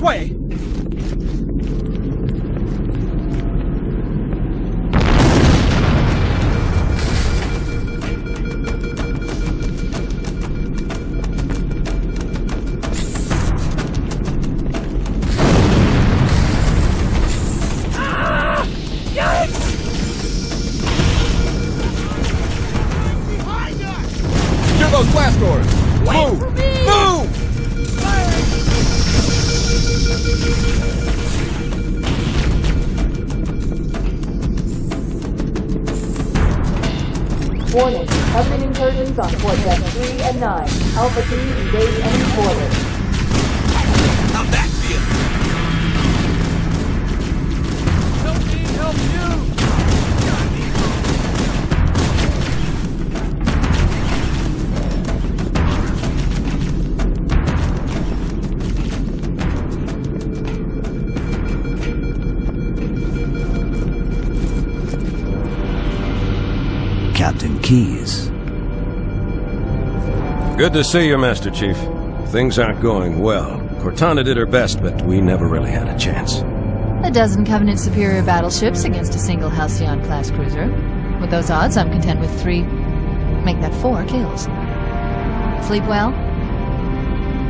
Way! Warning, Covenant incursions on Fort Deck 3 and 9. Alpha Team engage enemy quarters. How'd that Good to see you, Master Chief. Things aren't going well. Cortana did her best, but we never really had a chance. A dozen Covenant superior battleships against a single Halcyon-class cruiser. With those odds, I'm content with three... make that four kills. Sleep well?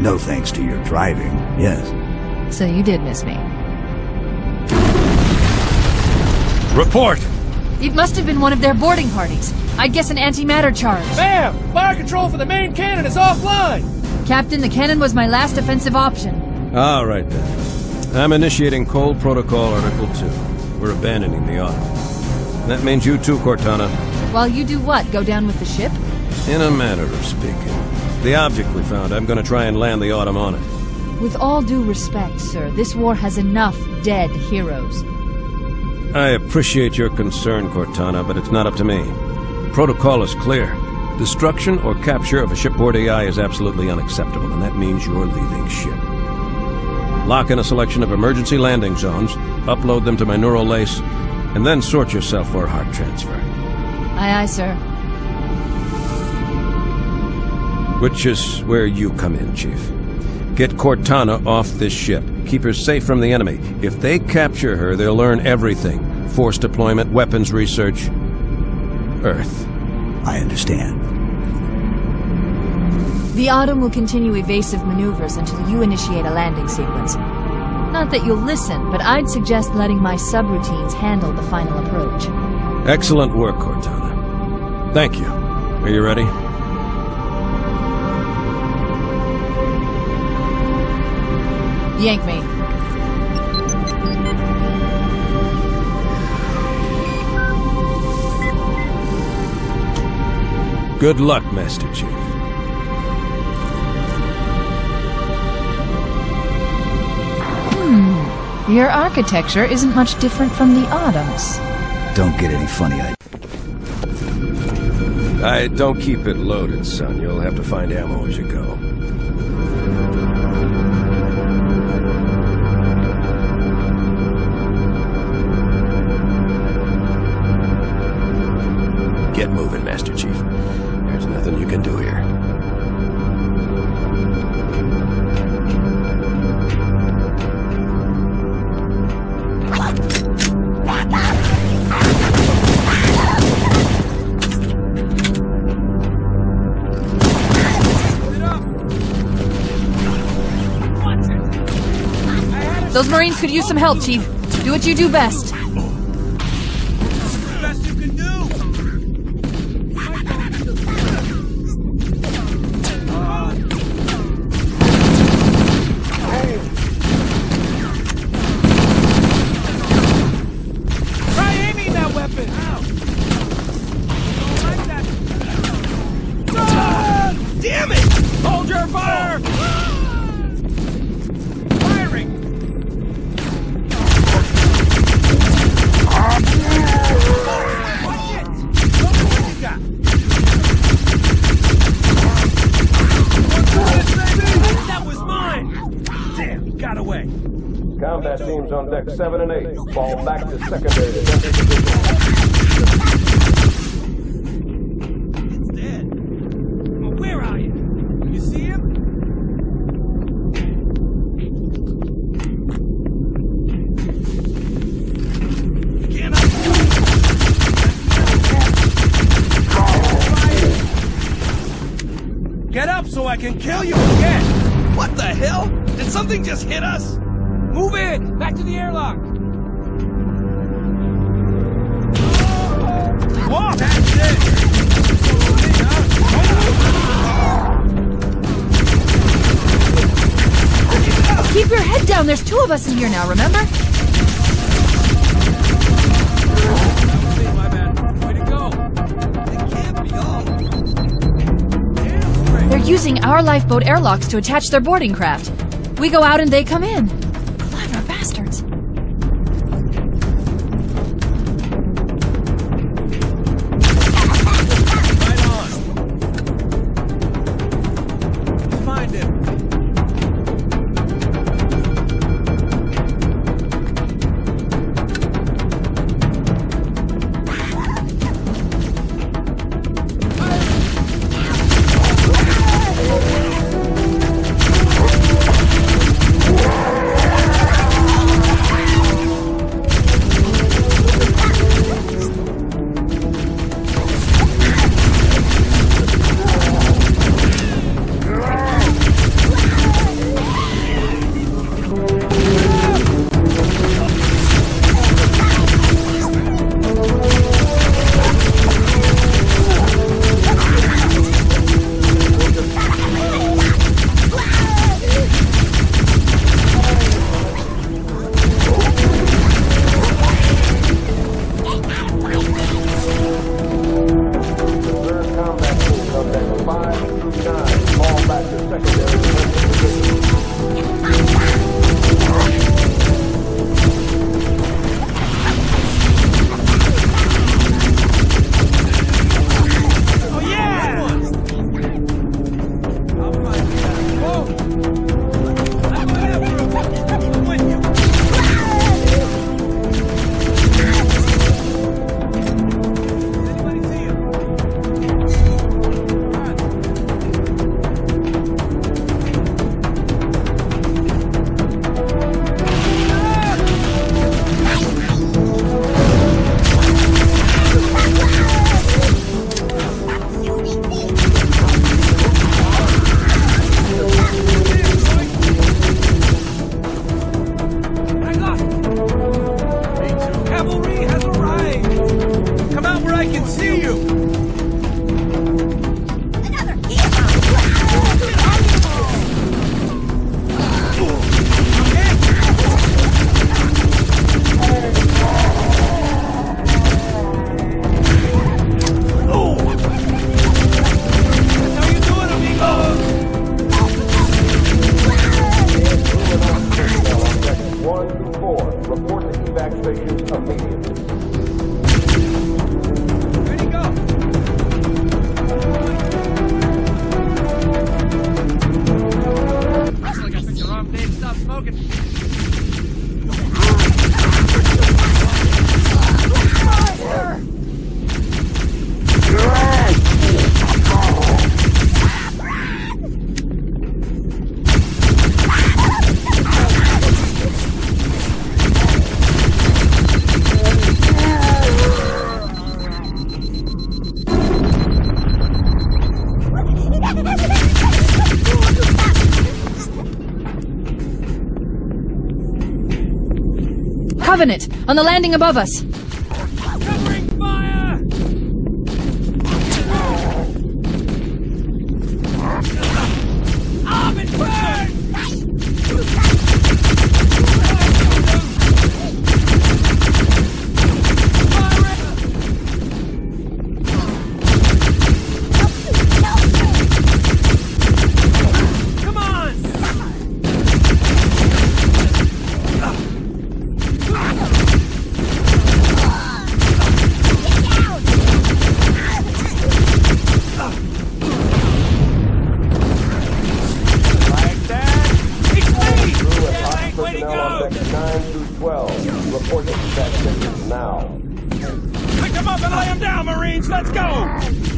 No thanks to your driving, yes. So you did miss me. Report! It must have been one of their boarding parties. I'd guess an antimatter charge. Ma'am! Fire control for the main cannon is offline! Captain, the cannon was my last offensive option. All right, then. I'm initiating Cole Protocol Article 2. We're abandoning the Autumn. That means you too, Cortana. While you do what? Go down with the ship? In a manner of speaking. The object we found, I'm gonna try and land the Autumn on it. With all due respect, sir, this war has enough dead heroes. I appreciate your concern, Cortana, but it's not up to me. Protocol is clear. Destruction or capture of a shipboard AI is absolutely unacceptable, and that means you're leaving ship. Lock in a selection of emergency landing zones, upload them to my neural lace, and then sort yourself for a hard transfer. Aye, aye, sir. Which is where you come in, Chief. Get Cortana off this ship. Keep her safe from the enemy. If they capture her, they'll learn everything. Force deployment, weapons research. Earth. I understand. The Autumn will continue evasive maneuvers until you initiate a landing sequence. Not that you'll listen, but I'd suggest letting my subroutines handle the final approach. Excellent work, Cortana. Thank you. Are you ready? Yank me. Good luck, Master Chief. Hmm. Your architecture isn't much different from the Autumn's. Don't get any funny ideas. I don't keep it loaded, son. You'll have to find ammo as you go. Marines could use some help, Chief. Do what you do best. teams on deck 7 and 8 fall back to secondary. Where are you? You see him? Get up so I can kill you again! What the hell? Did something just hit us? Move in! Back to the airlock! That's it! Keep your head down. There's two of us in here now, remember? They're using our lifeboat airlocks to attach their boarding craft. We go out and they come in. on the landing above us. Lay them down, Marines! Let's go!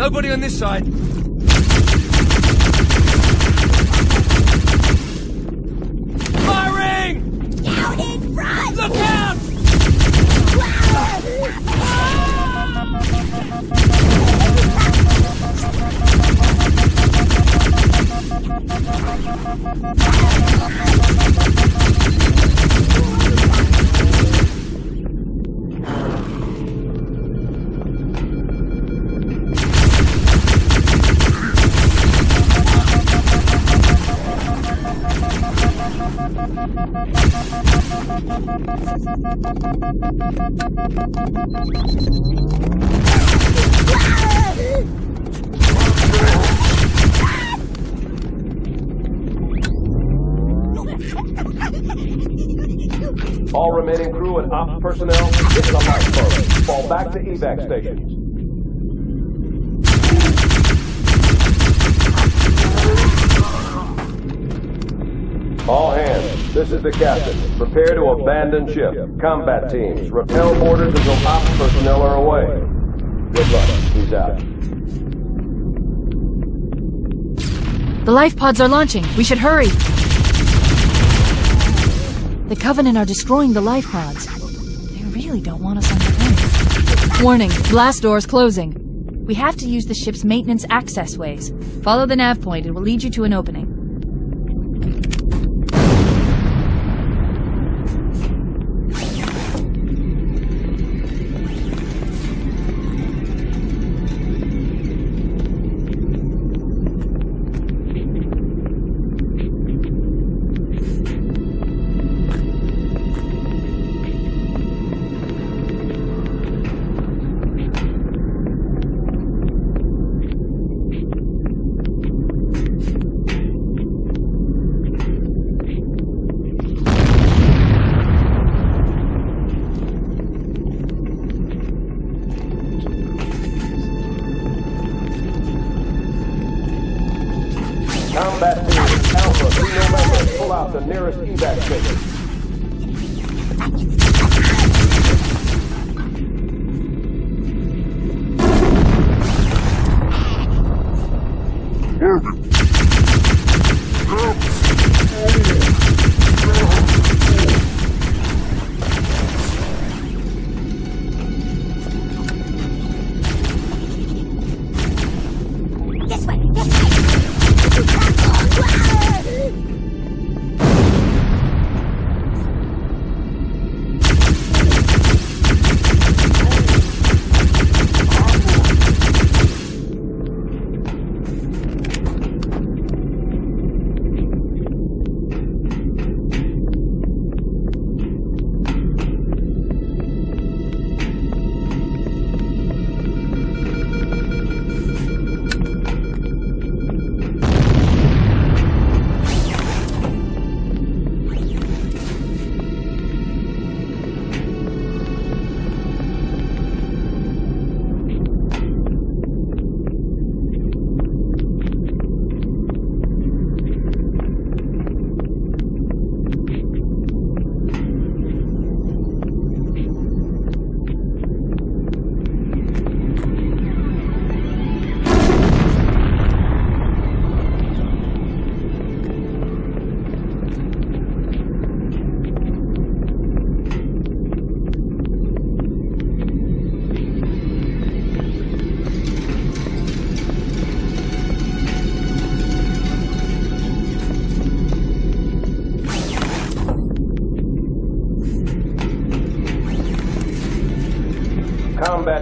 Nobody on this side. All remaining crew and ops personnel, in the lifeboat. Fall back to evac stations. All this is the captain. Prepare to abandon ship. Combat teams, repel boarders until ops personnel are away. Good luck. He's out. The life pods are launching. We should hurry. The Covenant are destroying the life pods. They really don't want us on the planet. Warning, blast doors closing. We have to use the ship's maintenance access ways. Follow the nav point, it will lead you to an opening.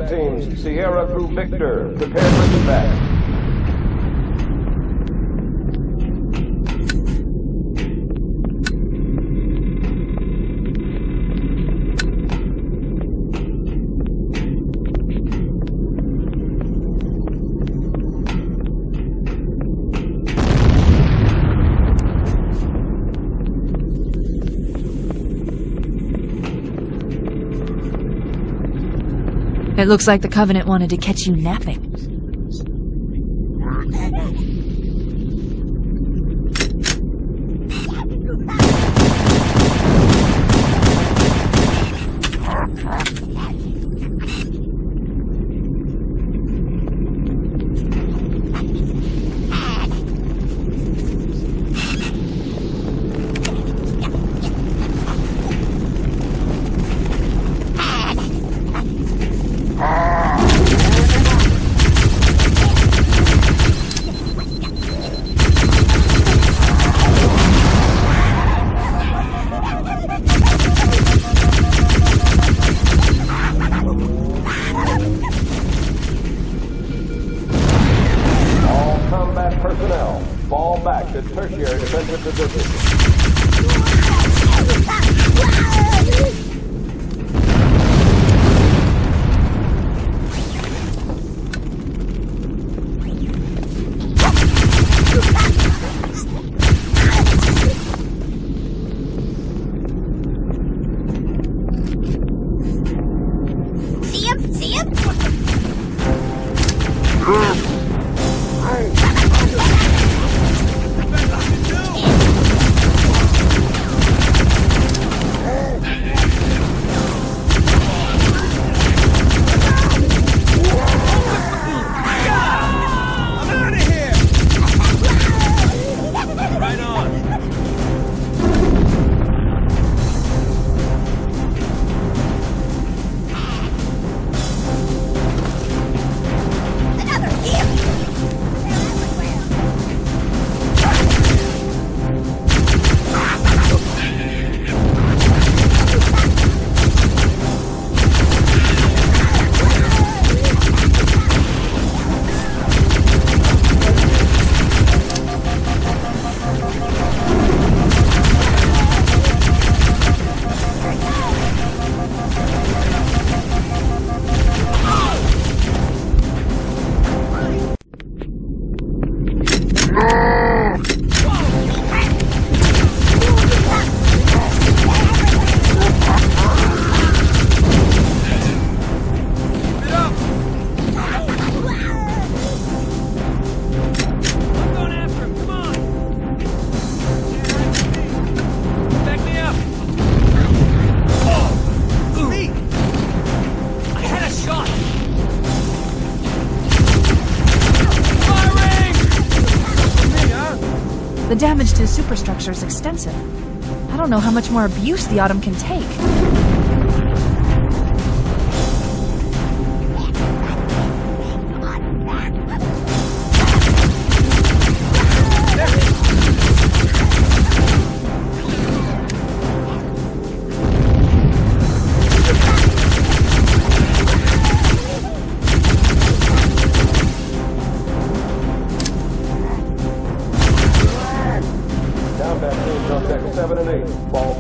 Teams, Sierra Crew Victor, prepare for evac. It looks like the Covenant wanted to catch you napping. Damage to the superstructure is extensive. I don't know how much more abuse the Autumn can take. Deck 7 and 8 fall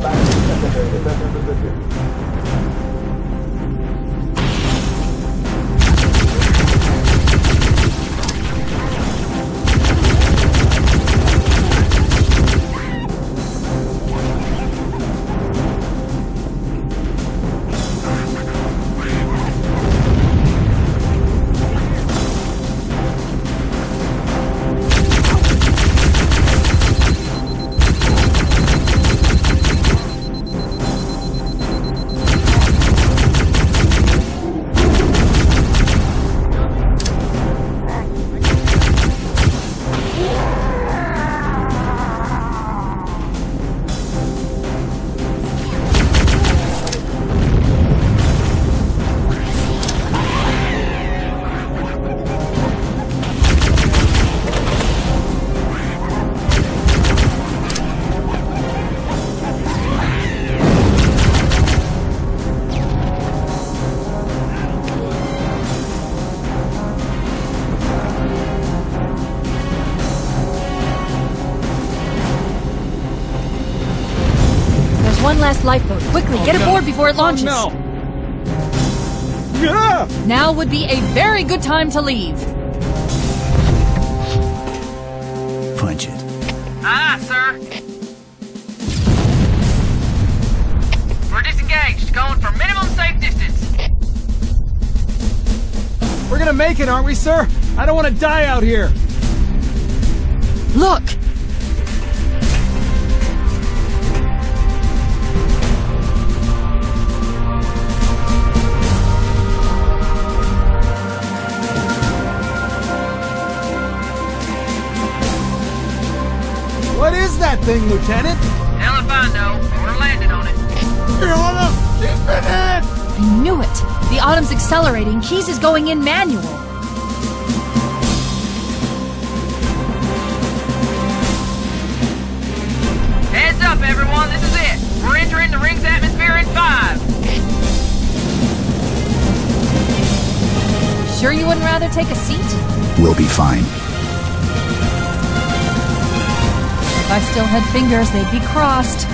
one last lifeboat. Quickly, oh, get aboard before it oh, launches. Oh, no! Yeah! Now would be a very good time to leave. Punch it. Aye, sir. We're disengaged, going for minimum safe distance. We're gonna make it, aren't we, sir? I don't want to die out here! Look! What is that thing, Lieutenant? Hell if I know. We're landing on it. You're on a... Keep it in! I knew it. The Autumn's accelerating. Keyes is going in manual. Heads up, everyone. This is it. We're entering the ring's atmosphere in five. Sure you wouldn't rather take a seat? We'll be fine. If I still had fingers, they'd be crossed.